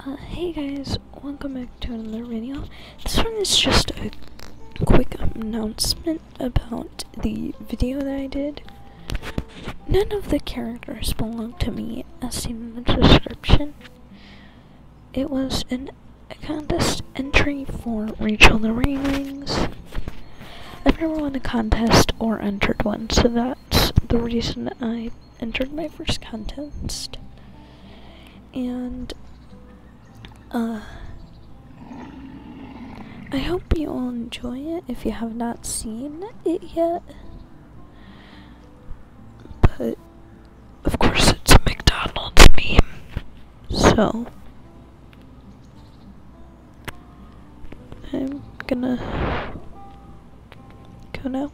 Uh, hey guys, welcome back to another video. This one is just a quick announcement about the video that I did. None of the characters belong to me, as seen in the description. It was an, a contest entry for Rachel the RainWings. I've never won a contest or entered one, so that's the reason I entered my first contest. And uh, I hope you all enjoy it if you have not seen it yet. But of course, it's a McDonald's meme, so I'm gonna go now.